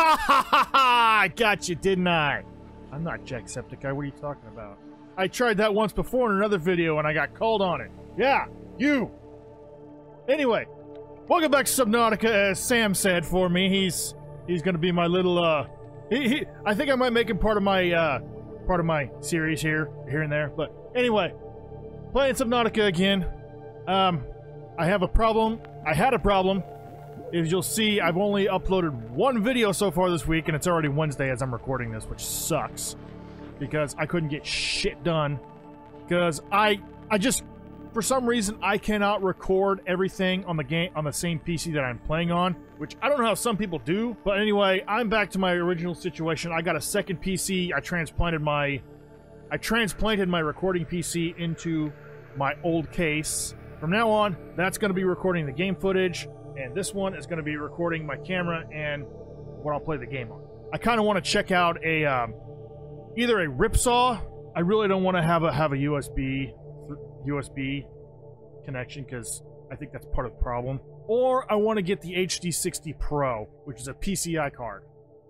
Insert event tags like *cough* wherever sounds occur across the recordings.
ha ha ha ha! I got you, didn't I? I'm not Jacksepticeye. What are you talking about? I tried that once before in another video and I got called on it. Yeah, you. Anyway, welcome back to Subnautica. As Sam said for me, he's he's gonna be my little uh. He, he, I think I might make him part of my uh part of my series here here and there. But anyway, playing Subnautica again. Um, I have a problem. I had a problem. As you'll see, I've only uploaded one video so far this week, and it's already Wednesday as I'm recording this, which sucks. Because I couldn't get shit done. Because I, I just, for some reason, I cannot record everything on the game on the same PC that I'm playing on, which I don't know how some people do. But anyway, I'm back to my original situation. I got a second PC. I transplanted my, I transplanted my recording PC into my old case. From now on, that's going to be recording the game footage and this one is going to be recording my camera and what I'll play the game on. I kind of want to check out a um, either a ripsaw. I really don't want to have a have a USB USB connection because I think that's part of the problem. Or I want to get the HD60 Pro, which is a PCI card,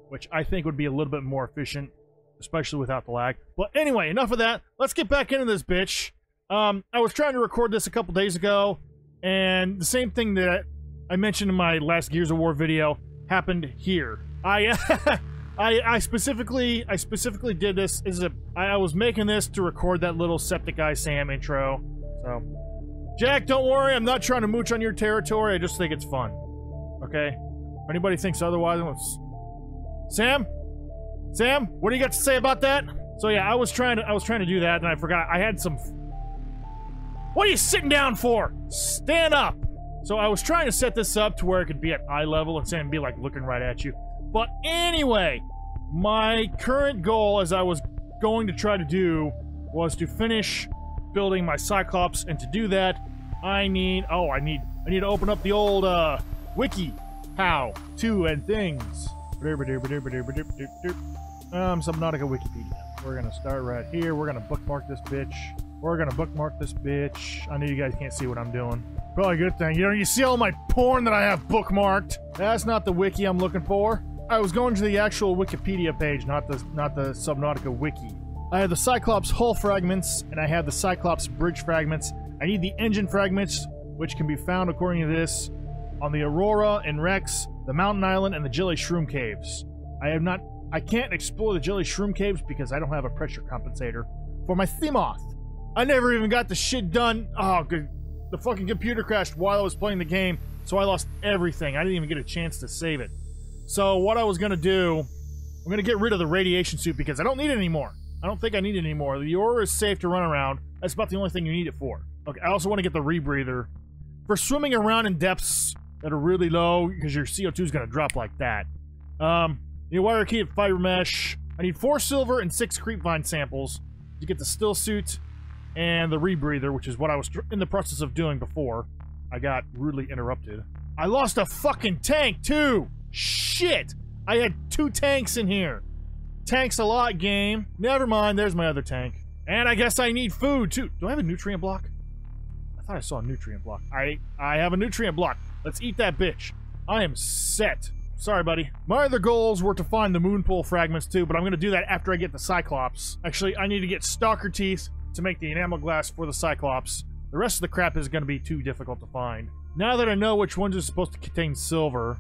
which I think would be a little bit more efficient, especially without the lag. But anyway, enough of that. Let's get back into this bitch. Um, I was trying to record this a couple days ago, and the same thing that I mentioned in my last Gears of War video happened here. I, *laughs* I, I specifically, I specifically did this. Is a, I, I was making this to record that little septic guy Sam intro. So, Jack, don't worry. I'm not trying to mooch on your territory. I just think it's fun. Okay. If anybody thinks otherwise, Sam, Sam, what do you got to say about that? So yeah, I was trying to, I was trying to do that, and I forgot. I had some. What are you sitting down for? Stand up. So I was trying to set this up to where it could be at eye level instead of be like looking right at you. But anyway, my current goal as I was going to try to do was to finish building my Cyclops and to do that I need oh I need I need to open up the old uh wiki how to and things. Um Subnautica Wikipedia. We're gonna start right here. We're gonna bookmark this bitch. We're gonna bookmark this bitch. I know you guys can't see what I'm doing. Probably a good thing. You know, you see all my porn that I have bookmarked. That's not the wiki I'm looking for. I was going to the actual Wikipedia page, not the not the Subnautica wiki. I have the Cyclops hull fragments, and I have the Cyclops bridge fragments. I need the engine fragments, which can be found according to this on the Aurora and Rex, the Mountain Island, and the Jelly Shroom Caves. I have not I can't explore the Jelly Shroom Caves because I don't have a pressure compensator for my Seamoth. I never even got the shit done. Oh, good the fucking computer crashed while I was playing the game, so I lost everything. I didn't even get a chance to save it. So what I was gonna do, I'm gonna get rid of the radiation suit because I don't need it anymore. I don't think I need it anymore. The Aurora is safe to run around. That's about the only thing you need it for. Okay, I also want to get the rebreather. For swimming around in depths that are really low, because your CO2 is going to drop like that. Um, you wire key fiber mesh. I need four silver and six creepvine samples to get the still suit and the rebreather, which is what I was in the process of doing before I got rudely interrupted. I lost a fucking tank, too! Shit! I had two tanks in here. Tanks a lot, game. Never mind, there's my other tank. And I guess I need food, too. Do I have a nutrient block? I thought I saw a nutrient block. I, I have a nutrient block. Let's eat that bitch. I am set. Sorry, buddy. My other goals were to find the moonpool fragments, too, but I'm to do that after I get the Cyclops. Actually, I need to get Stalker Teeth, to make the enamel glass for the Cyclops. The rest of the crap is going to be too difficult to find. Now that I know which ones are supposed to contain silver,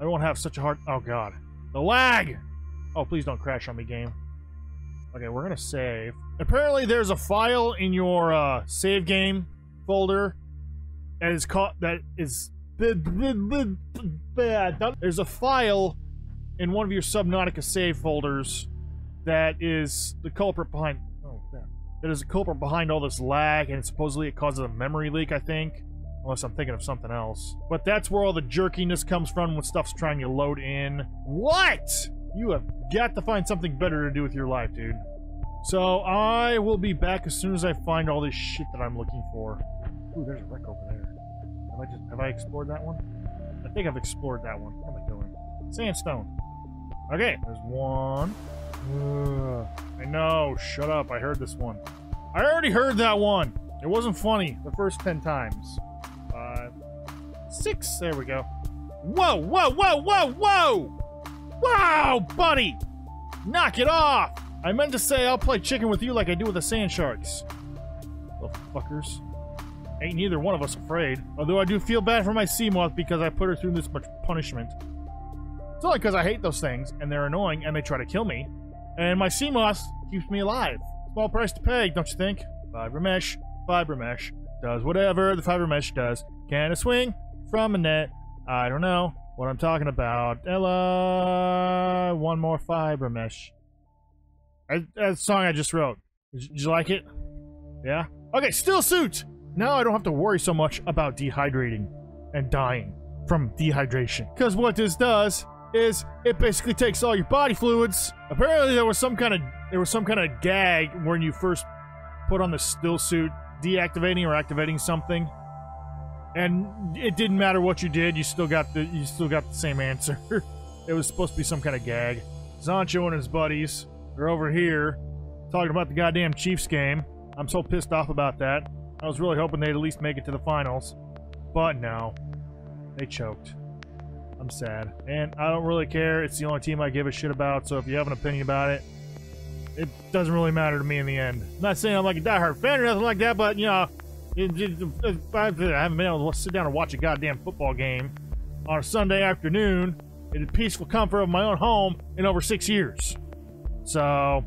I won't have such a hard... Oh, God. The lag! Oh, please don't crash on me, game. Okay, we're going to save. Apparently, there's a file in your uh, save game folder that is caught... That is... There's a file in one of your Subnautica save folders that is the culprit behind that is a culprit behind all this lag, and supposedly it causes a memory leak, I think. Unless I'm thinking of something else. But that's where all the jerkiness comes from when stuff's trying to load in. What? You have got to find something better to do with your life, dude. So I will be back as soon as I find all this shit that I'm looking for. Ooh, there's a wreck over there. Have I just have I explored that one? I think I've explored that one. What am I doing? Sandstone. Okay, there's one. I know. Shut up. I heard this one. I already heard that one. It wasn't funny the first ten times. Five, six. There we go. Whoa, whoa, whoa, whoa, whoa! Wow, buddy! Knock it off! I meant to say I'll play chicken with you like I do with the sand sharks. Little fuckers. Ain't neither one of us afraid. Although I do feel bad for my sea moth because I put her through this much punishment. It's only because I hate those things, and they're annoying, and they try to kill me. And my Seamoth keeps me alive. Small price to pay, don't you think? Fiber mesh, fiber mesh. Does whatever the fiber mesh does. Can it swing from a net? I don't know what I'm talking about. Ella, one more fiber mesh. I, that's song I just wrote. Did you, did you like it? Yeah? Okay, still suit! Now I don't have to worry so much about dehydrating and dying from dehydration. Because what this does is it basically takes all your body fluids. Apparently there was some kind of there was some kind of gag when you first put on the still suit deactivating or activating something. And it didn't matter what you did, you still got the you still got the same answer. *laughs* it was supposed to be some kind of gag. Zancho and his buddies are over here talking about the goddamn Chiefs game. I'm so pissed off about that. I was really hoping they'd at least make it to the finals. But no. They choked. I'm sad. And I don't really care. It's the only team I give a shit about, so if you have an opinion about it, it doesn't really matter to me in the end. I'm not saying I'm like a diehard fan or nothing like that, but, you know, it, it, it, I haven't been able to sit down and watch a goddamn football game on a Sunday afternoon in the peaceful comfort of my own home in over six years. So,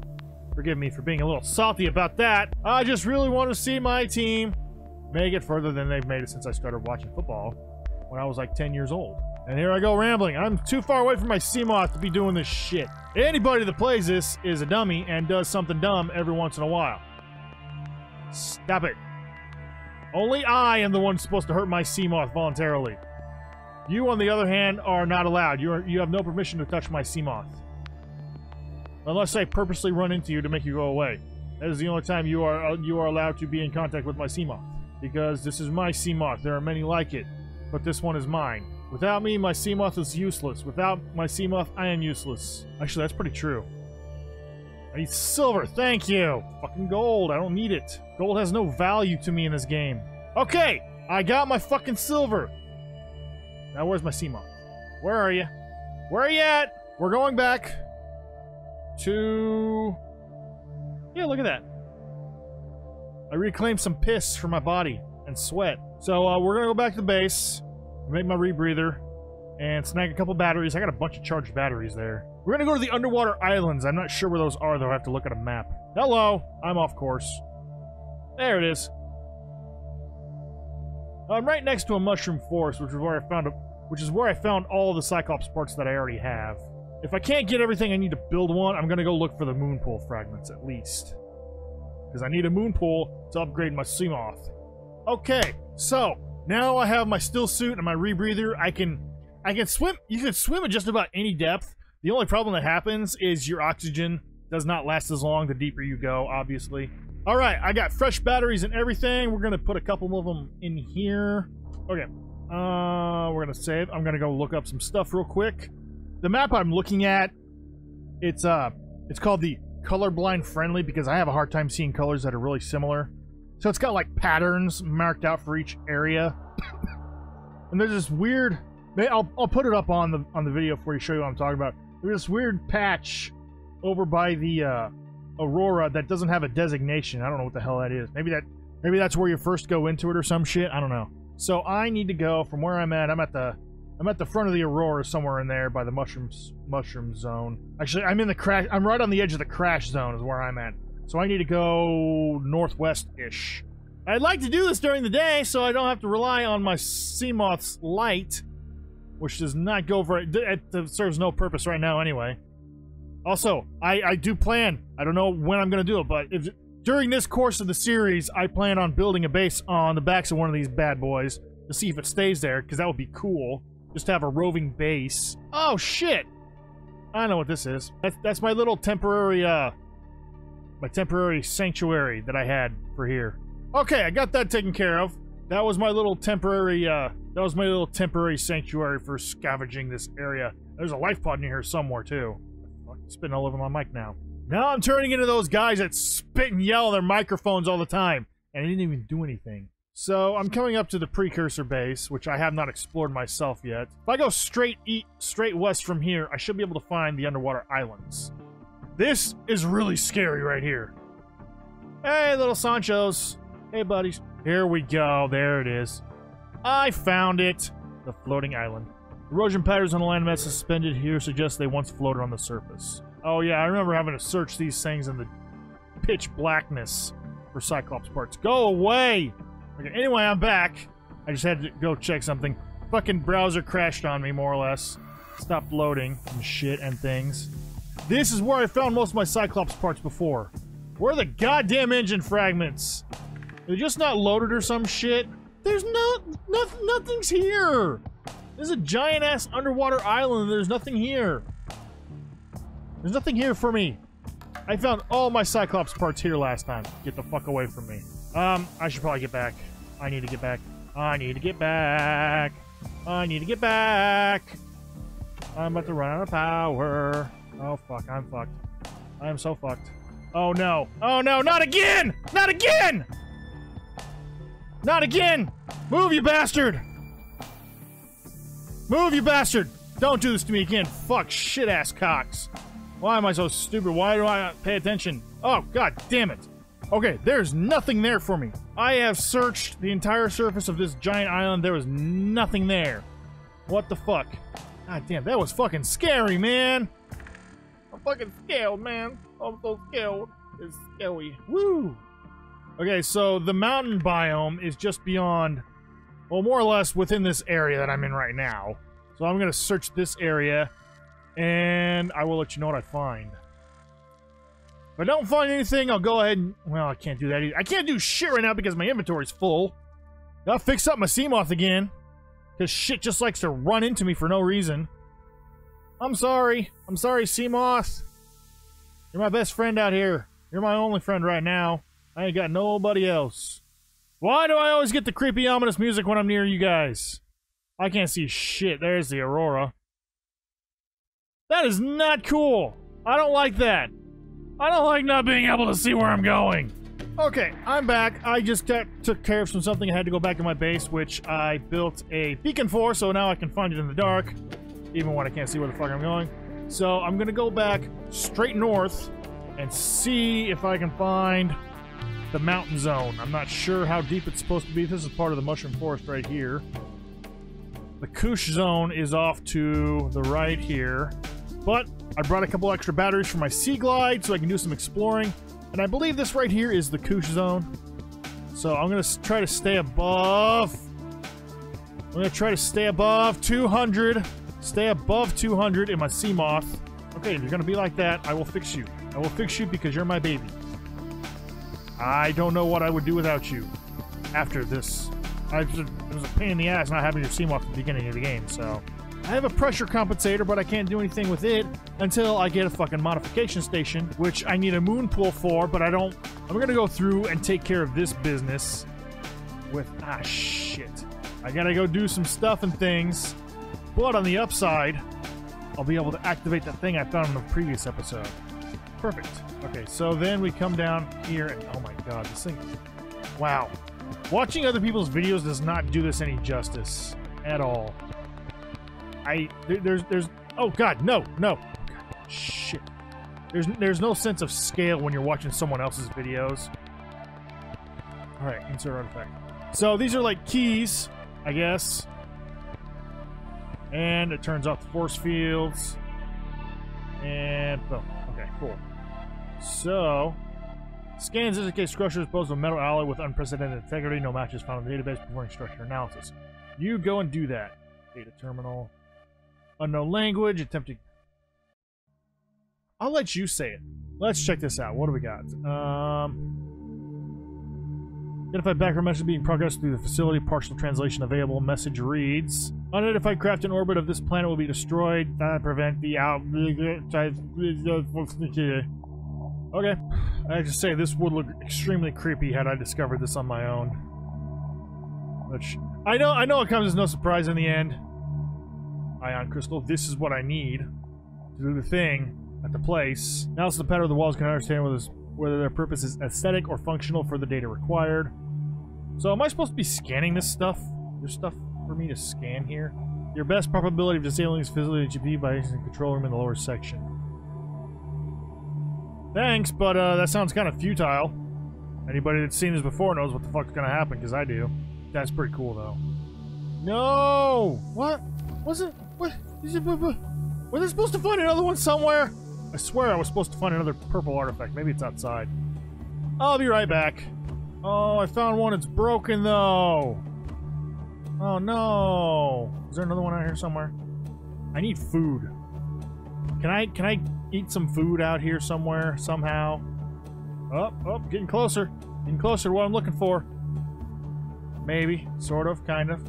forgive me for being a little salty about that. I just really want to see my team make it further than they've made it since I started watching football when I was like 10 years old. And here I go rambling. I'm too far away from my Seamoth to be doing this shit. Anybody that plays this is a dummy and does something dumb every once in a while. Stop it. Only I am the one supposed to hurt my Seamoth voluntarily. You, on the other hand, are not allowed. You, are, you have no permission to touch my Seamoth. Unless I purposely run into you to make you go away. That is the only time you are uh, you are allowed to be in contact with my Seamoth. Because this is my Seamoth. There are many like it. But this one is mine. Without me, my Seamoth is useless. Without my Seamoth, I am useless. Actually, that's pretty true. I need silver, thank you! Fucking gold, I don't need it. Gold has no value to me in this game. Okay, I got my fucking silver. Now where's my Seamoth? Where are you? Where are you at? We're going back to... Yeah, look at that. I reclaimed some piss from my body and sweat. So uh, we're gonna go back to the base, make my rebreather, and snag a couple batteries. I got a bunch of charged batteries there. We're gonna go to the underwater islands. I'm not sure where those are, though. I have to look at a map. Hello! I'm off course. There it is. I'm right next to a mushroom forest, which is where I found a, which is where I found all the Cyclops parts that I already have. If I can't get everything I need to build one, I'm gonna go look for the moon pool fragments at least. Because I need a moon pool to upgrade my Seamoth. Okay, so now I have my still suit and my rebreather. I can I can swim you can swim at just about any depth. The only problem that happens is your oxygen does not last as long the deeper you go, obviously. Alright, I got fresh batteries and everything. We're gonna put a couple of them in here. Okay. Uh we're gonna save. I'm gonna go look up some stuff real quick the map I'm looking at, it's uh, it's called the colorblind friendly because I have a hard time seeing colors that are really similar. So it's got like patterns marked out for each area, *coughs* and there's this weird. I'll I'll put it up on the on the video for you show you what I'm talking about. There's this weird patch over by the uh, Aurora that doesn't have a designation. I don't know what the hell that is. Maybe that maybe that's where you first go into it or some shit. I don't know. So I need to go from where I'm at. I'm at the I'm at the front of the Aurora somewhere in there by the mushrooms mushroom zone. Actually, I'm in the crash. I'm right on the edge of the crash zone is where I'm at. So I need to go northwest-ish. I'd like to do this during the day so I don't have to rely on my Seamoth's light, which does not go very. It it serves no purpose right now anyway. Also, I, I do plan. I don't know when I'm going to do it, but if during this course of the series, I plan on building a base on the backs of one of these bad boys to see if it stays there, because that would be cool. Just have a roving base. Oh, shit! I know what this is. That's, that's my little temporary, uh... My temporary sanctuary that I had for here. Okay, I got that taken care of. That was my little temporary, uh... That was my little temporary sanctuary for scavenging this area. There's a life pod in here somewhere, too. I'm spitting all over my mic now. Now I'm turning into those guys that spit and yell their microphones all the time. And I didn't even do anything. So I'm coming up to the precursor base, which I have not explored myself yet. If I go straight east, straight west from here, I should be able to find the underwater islands. This is really scary right here. Hey, little Sanchos. Hey, buddies. Here we go. There it is. I found it. The floating island. Erosion patterns on the landmass suspended here suggest they once floated on the surface. Oh yeah, I remember having to search these things in the pitch blackness for Cyclops parts. Go away! Okay, anyway, I'm back. I just had to go check something. Fucking browser crashed on me, more or less. Stopped loading and shit and things. This is where I found most of my Cyclops parts before. Where are the goddamn engine fragments? They're just not loaded or some shit. There's no, no nothing's here. There's a giant ass underwater island. There's nothing here. There's nothing here for me. I found all my Cyclops parts here last time. Get the fuck away from me. Um, I should probably get back. I need to get back. I need to get back. I need to get back. I'm about to run out of power. Oh, fuck. I'm fucked. I am so fucked. Oh, no. Oh, no. Not again! Not again! Not again! Move, you bastard! Move, you bastard! Don't do this to me again. Fuck, shit-ass cocks. Why am I so stupid? Why do I not pay attention? Oh, god damn it. Okay, there's nothing there for me. I have searched the entire surface of this giant island. There was nothing there. What the fuck? God damn, that was fucking scary, man. I'm fucking scared, man. I'm so scared. It's scary. Woo! Okay, so the mountain biome is just beyond, well, more or less within this area that I'm in right now. So I'm gonna search this area, and I will let you know what I find. If I don't find anything, I'll go ahead and... Well, I can't do that either. I can't do shit right now because my inventory's full. I'll fix up my Seamoth again. Because shit just likes to run into me for no reason. I'm sorry. I'm sorry, Seamoth. You're my best friend out here. You're my only friend right now. I ain't got nobody else. Why do I always get the creepy, ominous music when I'm near you guys? I can't see shit. There's the Aurora. That is not cool. I don't like that. I don't like not being able to see where I'm going. Okay, I'm back. I just took care of some something. I had to go back to my base, which I built a beacon for, so now I can find it in the dark, even when I can't see where the fuck I'm going. So I'm gonna go back straight north and see if I can find the mountain zone. I'm not sure how deep it's supposed to be. This is part of the mushroom forest right here. The Koosh zone is off to the right here. But I brought a couple extra batteries for my Sea Glide so I can do some exploring. And I believe this right here is the Koosh zone. So I'm going to try to stay above... I'm going to try to stay above 200. Stay above 200 in my Seamoth. Okay, if you're going to be like that, I will fix you. I will fix you because you're my baby. I don't know what I would do without you after this. I, it was a pain in the ass not having your Seamoth at the beginning of the game, so... I have a pressure compensator, but I can't do anything with it until I get a fucking modification station, which I need a moon pool for, but I don't... I'm gonna go through and take care of this business with... Ah, shit. I gotta go do some stuff and things, but on the upside, I'll be able to activate the thing I found in the previous episode. Perfect. Okay, so then we come down here, and oh my god, this thing... Wow. Watching other people's videos does not do this any justice at all. I there, there's there's oh god no no shit there's there's no sense of scale when you're watching someone else's videos. All right, insert artifact. So these are like keys, I guess, and it turns off the force fields. And oh, okay, cool. So scans indicate structures both of metal alloy with unprecedented integrity. No matches found in the database performing structure analysis. You go and do that. Data terminal. Unknown language, attempting. I'll let you say it. Let's check this out. What do we got? Um, identified background message being progressed through the facility. Partial translation available. Message reads: Unidentified craft in orbit of this planet will be destroyed. That prevent the out. *laughs* Okay, I have to say this would look extremely creepy had I discovered this on my own. Which I know, I know it comes as no surprise in the end ion crystal. This is what I need to do the thing at the place. Now so the pattern of the walls can understand whether, whether their purpose is aesthetic or functional for the data required. So am I supposed to be scanning this stuff? There's stuff for me to scan here? Your best probability of disabling this facility be by using the control room in the lower section. Thanks, but uh, that sounds kind of futile. Anybody that's seen this before knows what the fuck's gonna happen, because I do. That's pretty cool, though. No! What? Was it? What? Is it? Was I supposed to find another one somewhere? I swear I was supposed to find another purple artifact. Maybe it's outside. I'll be right back. Oh, I found one. It's broken, though. Oh, no. Is there another one out here somewhere? I need food. Can I, can I eat some food out here somewhere, somehow? Oh, oh, getting closer. Getting closer to what I'm looking for. Maybe. Sort of. Kind of.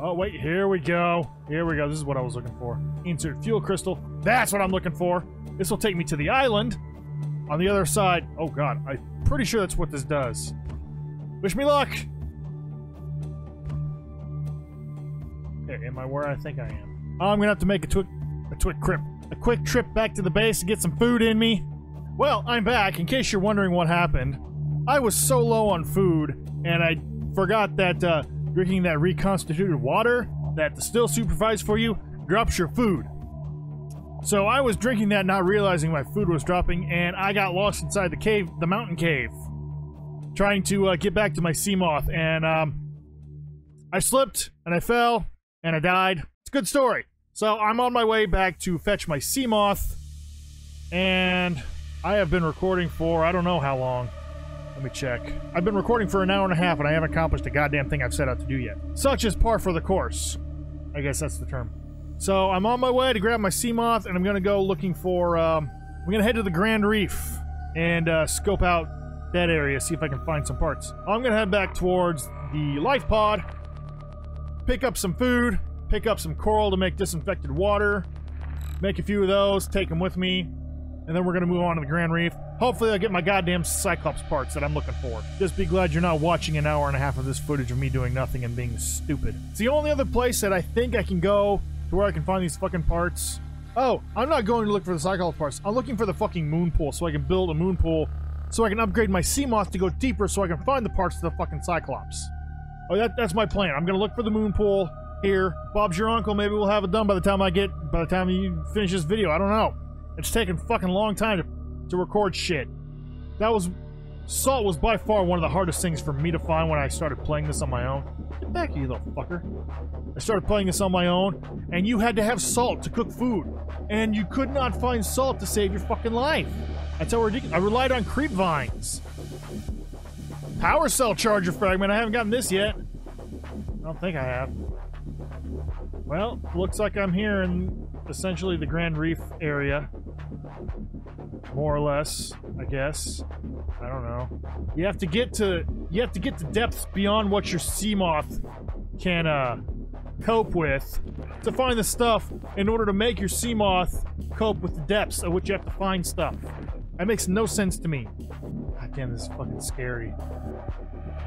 Oh, wait. Here we go. Here we go. This is what I was looking for. Insert fuel crystal. That's what I'm looking for. This will take me to the island. On the other side. Oh, God. I'm pretty sure that's what this does. Wish me luck. Okay, am I where I think I am? I'm gonna have to make a quick, a quick trip, a quick trip back to the base to get some food in me. Well, I'm back. In case you're wondering what happened, I was so low on food, and I forgot that uh, drinking that reconstituted water that the still supervised for you drops your food. So I was drinking that, not realizing my food was dropping, and I got lost inside the cave, the mountain cave, trying to uh, get back to my Seamoth, and um, I slipped and I fell and I died. It's a good story. So I'm on my way back to fetch my Seamoth, and I have been recording for I don't know how long. Let me check. I've been recording for an hour and a half, and I haven't accomplished a goddamn thing I've set out to do yet. Such is par for the course. I guess that's the term. So I'm on my way to grab my Seamoth, and I'm gonna go looking for. Um, I'm gonna head to the Grand Reef and uh, scope out that area, see if I can find some parts. I'm gonna head back towards the life pod, pick up some food, pick up some coral to make disinfected water, make a few of those, take them with me, and then we're gonna move on to the Grand Reef. Hopefully I'll get my goddamn Cyclops parts that I'm looking for. Just be glad you're not watching an hour and a half of this footage of me doing nothing and being stupid. It's the only other place that I think I can go to where I can find these fucking parts. Oh, I'm not going to look for the Cyclops parts. I'm looking for the fucking moon pool so I can build a moon pool so I can upgrade my Seamoth to go deeper so I can find the parts of the fucking Cyclops. Oh, that, that's my plan. I'm gonna look for the moon pool here. Bob's your uncle. Maybe we'll have it done by the time I get, by the time you finish this video. I don't know. It's taking fucking long time to, to record shit. That was, salt was by far one of the hardest things for me to find when I started playing this on my own. Get back you little fucker. I started playing this on my own, and you had to have salt to cook food. And you could not find salt to save your fucking life. That's how ridiculous. I relied on creep vines. Power cell charger fragment. I haven't gotten this yet. I don't think I have. Well, looks like I'm here in essentially the Grand Reef area. More or less, I guess. I don't know. You have to get to you have to get to depths beyond what your Seamoth can uh cope with to find the stuff in order to make your Seamoth cope with the depths at which you have to find stuff. That makes no sense to me. God damn, this is fucking scary.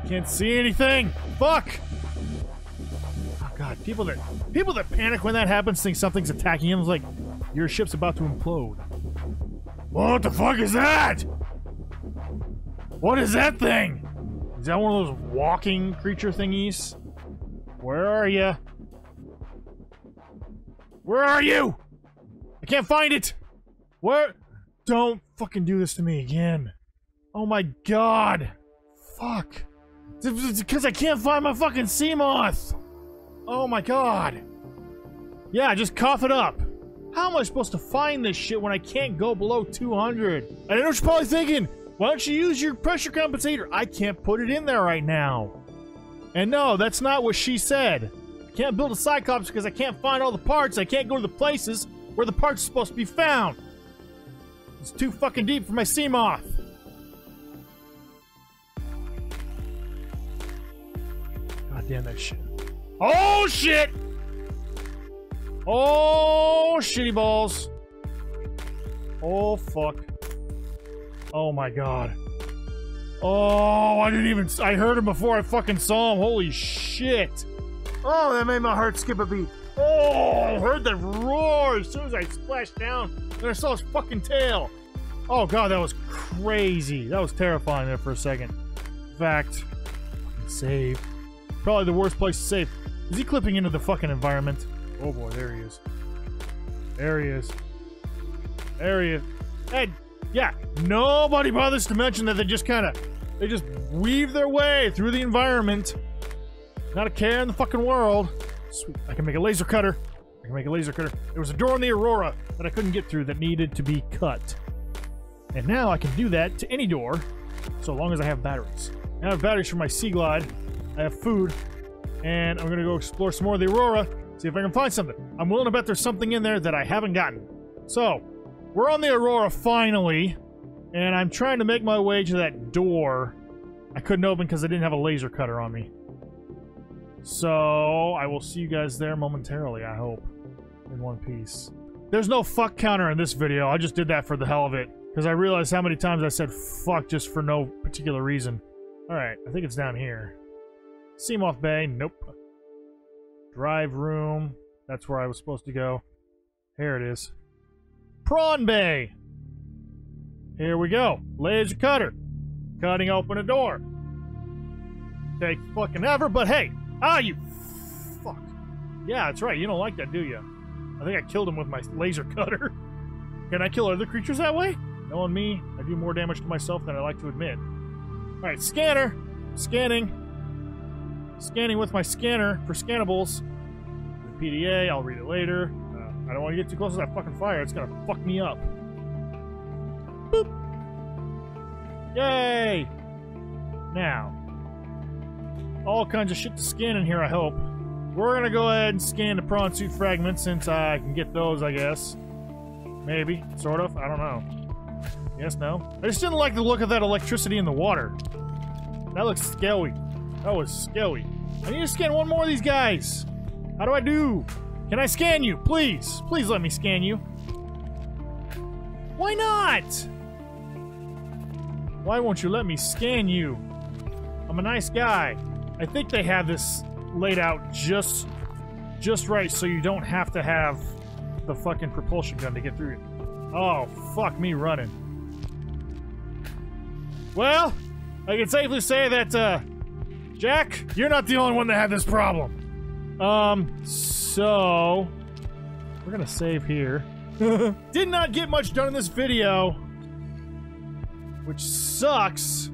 Can't see anything! Fuck! God, people that people that panic when that happens think something's attacking them. It's like, your ship's about to implode. What the fuck is that? What is that thing? Is that one of those walking creature thingies? Where are you? Where are you? I can't find it! Where? Don't fucking do this to me again. Oh my god. Fuck. Because I can't find my fucking Seamoth. Oh my god. Yeah, just cough it up. How am I supposed to find this shit when I can't go below 200? And I know what you're probably thinking. Why don't you use your pressure compensator? I can't put it in there right now. And no, that's not what she said. I can't build a Cyclops because I can't find all the parts. I can't go to the places where the parts are supposed to be found. It's too fucking deep for my Seamoth. God damn that shit. Oh shit! Oh shitty balls. Oh fuck. Oh my god. Oh, I didn't even. I heard him before I fucking saw him. Holy shit. Oh, that made my heart skip a beat. Oh, I heard the roar as soon as I splashed down. And I saw his fucking tail. Oh god, that was crazy. That was terrifying there for a second. In fact, save. Probably the worst place to save. Is he clipping into the fucking environment? Oh boy, there he is. There he is. There he is. And yeah, nobody bothers to mention that they just kind of they just weave their way through the environment. Not a care in the fucking world. Sweet. I can make a laser cutter. I can make a laser cutter. There was a door in the Aurora that I couldn't get through that needed to be cut. And now I can do that to any door, so long as I have batteries. I have batteries for my Sea Glide. I have food. And I'm gonna go explore some more of the Aurora, see if I can find something. I'm willing to bet there's something in there that I haven't gotten. So, we're on the Aurora finally, and I'm trying to make my way to that door. I couldn't open because I didn't have a laser cutter on me. So, I will see you guys there momentarily, I hope. In one piece. There's no fuck counter in this video. I just did that for the hell of it. Because I realized how many times I said fuck just for no particular reason. Alright, I think it's down here. Seamoth Bay, nope. Drive room, that's where I was supposed to go. Here it is. Prawn Bay! Here we go. Laser cutter. Cutting open a door. Takes fucking ever, but hey! Ah, you fuck. Yeah, that's right. You don't like that, do you? I think I killed him with my laser cutter. *laughs* Can I kill other creatures that way? Knowing me, I do more damage to myself than I like to admit. Alright, scanner! Scanning. Scanning with my scanner for scannables. The PDA, I'll read it later. Uh, I don't want to get too close to that fucking fire, it's gonna fuck me up. Boop! Yay! Now, all kinds of shit to scan in here, I hope. We're gonna go ahead and scan the prawn suit fragments since I can get those, I guess. Maybe, sort of, I don't know. Yes, no? I just didn't like the look of that electricity in the water. That looks scary. That was scary. I need to scan one more of these guys. How do I do? Can I scan you? Please. Please let me scan you. Why not? Why won't you let me scan you? I'm a nice guy. I think they have this laid out just just right so you don't have to have the fucking propulsion gun to get through. Oh, fuck me running. Well, I can safely say that, uh, Jack, you're not the only one that had this problem. Um, so... We're gonna save here. *laughs* Did not get much done in this video. Which sucks.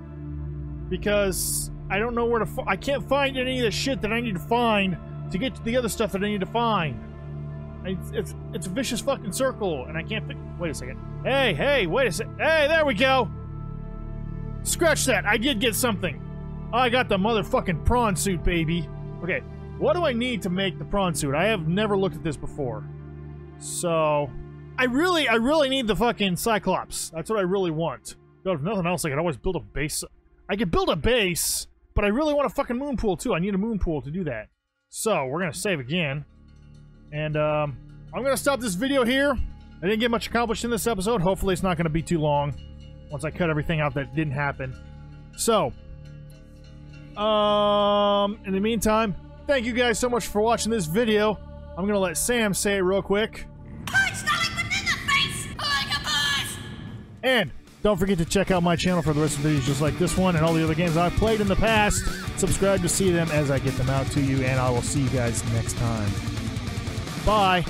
Because I don't know where to I can't find any of the shit that I need to find to get to the other stuff that I need to find. It's, it's, it's a vicious fucking circle, and I can't... Wait a second. Hey, hey, wait a sec. Hey, there we go! Scratch that. I did get something. I got the motherfucking prawn suit, baby. Okay, what do I need to make the prawn suit? I have never looked at this before. So, I really, I really need the fucking Cyclops. That's what I really want. if nothing else, I could always build a base. I could build a base, but I really want a fucking moon pool too. I need a moon pool to do that. So, we're gonna save again. And, um, I'm gonna stop this video here. I didn't get much accomplished in this episode. Hopefully it's not gonna be too long once I cut everything out that didn't happen. So, um, in the meantime, thank you guys so much for watching this video. I'm gonna let Sam say it real quick. And don't forget to check out my channel for the rest of the videos just like this one and all the other games I've played in the past. Subscribe to see them as I get them out to you, and I will see you guys next time. Bye.